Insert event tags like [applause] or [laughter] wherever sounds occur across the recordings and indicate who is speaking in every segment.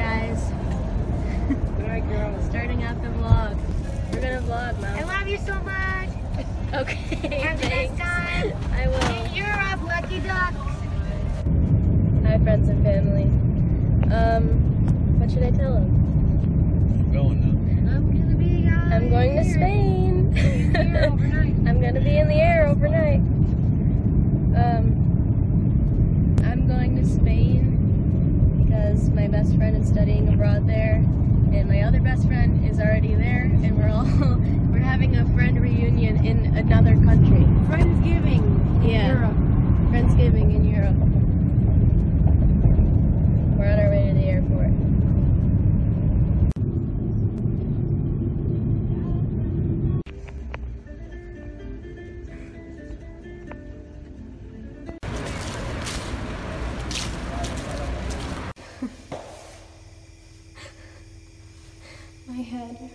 Speaker 1: guys. [laughs] Starting out the vlog. We're gonna vlog now.
Speaker 2: I love you so much. [laughs]
Speaker 1: Okay,
Speaker 2: Have the
Speaker 1: thanks.
Speaker 2: best time. [laughs]
Speaker 1: I will.
Speaker 2: In Europe, lucky ducks.
Speaker 1: Hi, friends and family. Um, what should I tell them?
Speaker 3: I'm Going now.
Speaker 2: I'm gonna be out
Speaker 1: I'm going to. Spain. I'm gonna be in the air overnight. Um, I'm going to Spain because my best friend is studying abroad there, and my other best friend is already there,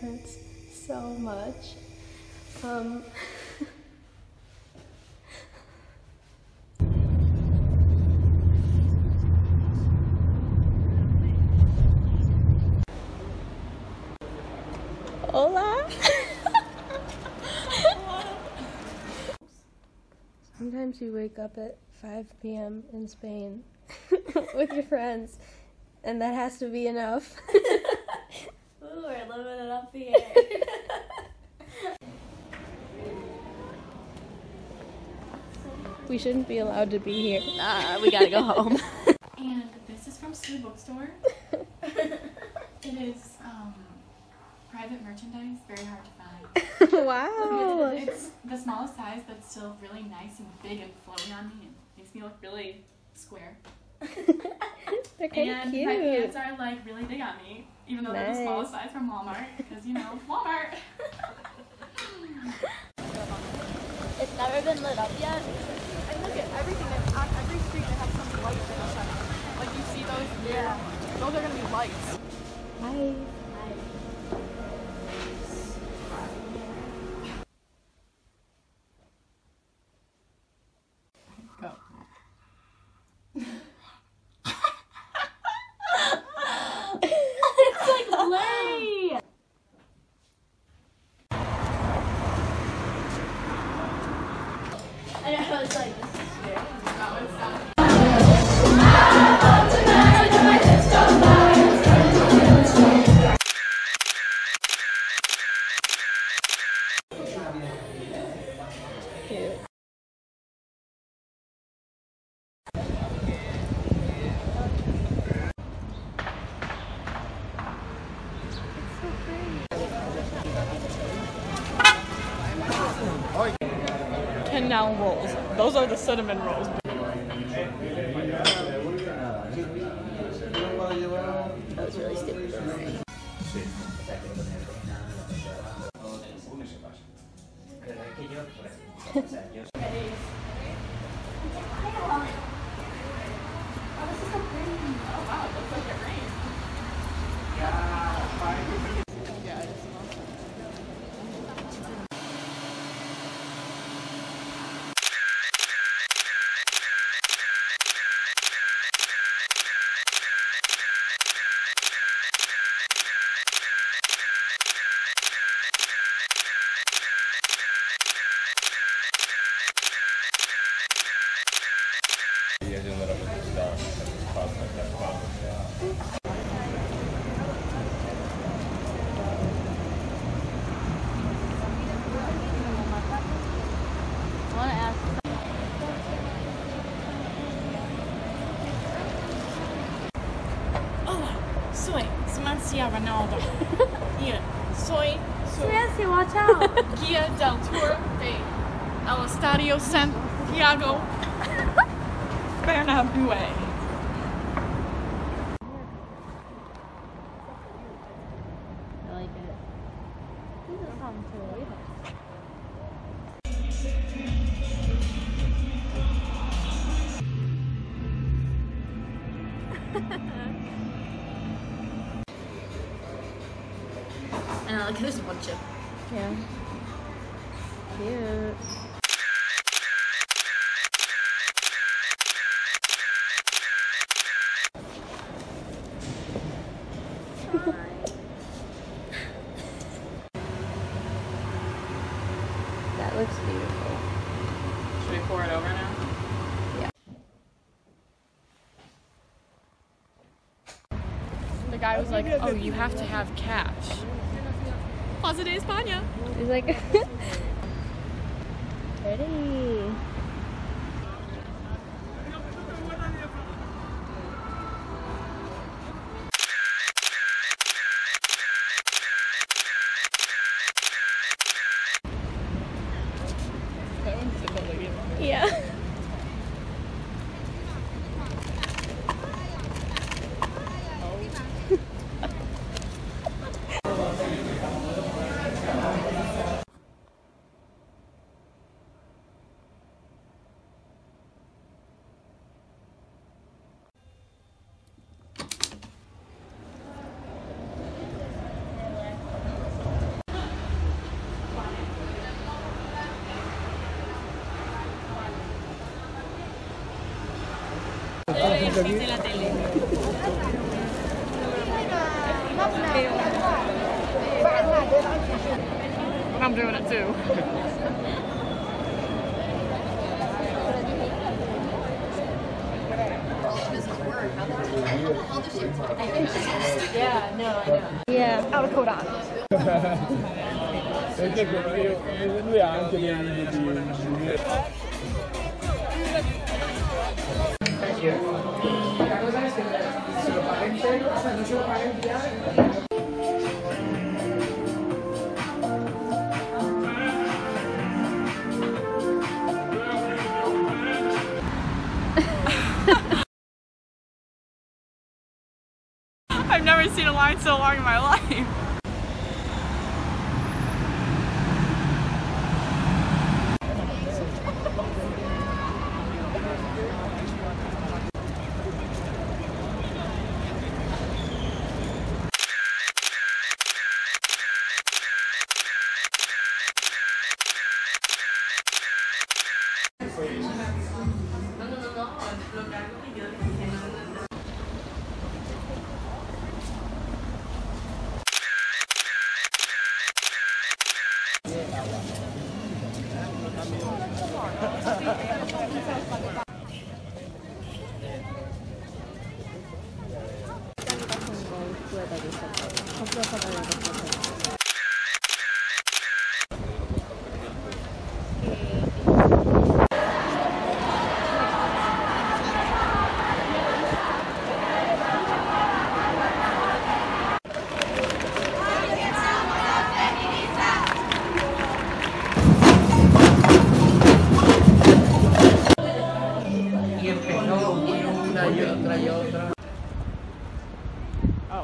Speaker 1: hurts so much. Um, [laughs] Hola. [laughs] Sometimes you wake up at 5 p.m. in Spain [laughs] with your friends, and that has to be enough. Ooh, we're living it up here. [laughs] we shouldn't be allowed to be here. Uh, we gotta go home. [laughs]
Speaker 4: And this is from Sue Bookstore. [laughs] it is um, private merchandise, very hard to find.
Speaker 1: wow.
Speaker 4: It's the smallest size, but still really nice and big and flowy on me, and makes me look really square. [laughs]
Speaker 1: They're kind of
Speaker 4: and
Speaker 1: cute.
Speaker 4: my pants are like really big on me, even though they're the smallest size from Walmart, because you know Walmart. [laughs]
Speaker 1: It's never been lit up yet.
Speaker 4: and look at everything that's on every street that has some lights outside. Like you see those? Yeah. Those are gonna be lights.
Speaker 1: Hi.
Speaker 4: Go.
Speaker 1: it's like blurry. And I was like, this is
Speaker 4: not. Canal rolls. Those are the cinnamon rolls.
Speaker 1: That was really stupid. [laughs] I want to ask.
Speaker 4: Hola, soy Samancia Ronaldo. [laughs] y soy su
Speaker 2: Nancy, watch out. [laughs]
Speaker 4: guía del tour de el Estadio Santiago [laughs] Bernabéu. [laughs]
Speaker 1: That looks beautiful.
Speaker 3: Should we pour it over now?
Speaker 1: Yeah.
Speaker 3: The guy was like, oh, you have to have cash. Plaza de España.
Speaker 1: He's like, [laughs] pretty. Yeah.
Speaker 3: I'm doing it too.
Speaker 1: Yeah.
Speaker 5: Perché come lui ha anche dei di
Speaker 3: I've never seen a line so long in my life.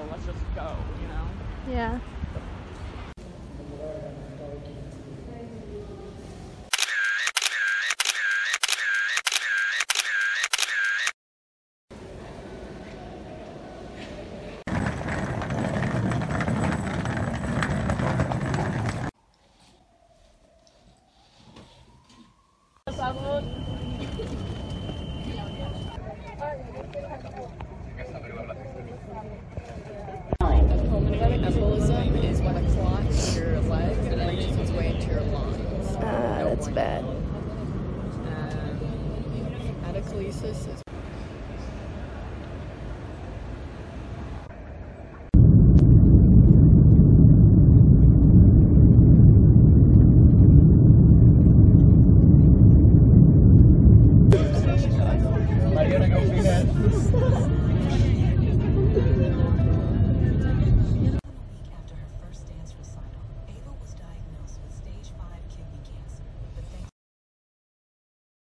Speaker 3: Let's just go, you know?
Speaker 1: Yeah.
Speaker 3: Embolism is when a clot in your leg reaches its way into your lungs.
Speaker 1: Ah, that's bad.
Speaker 3: Um, is.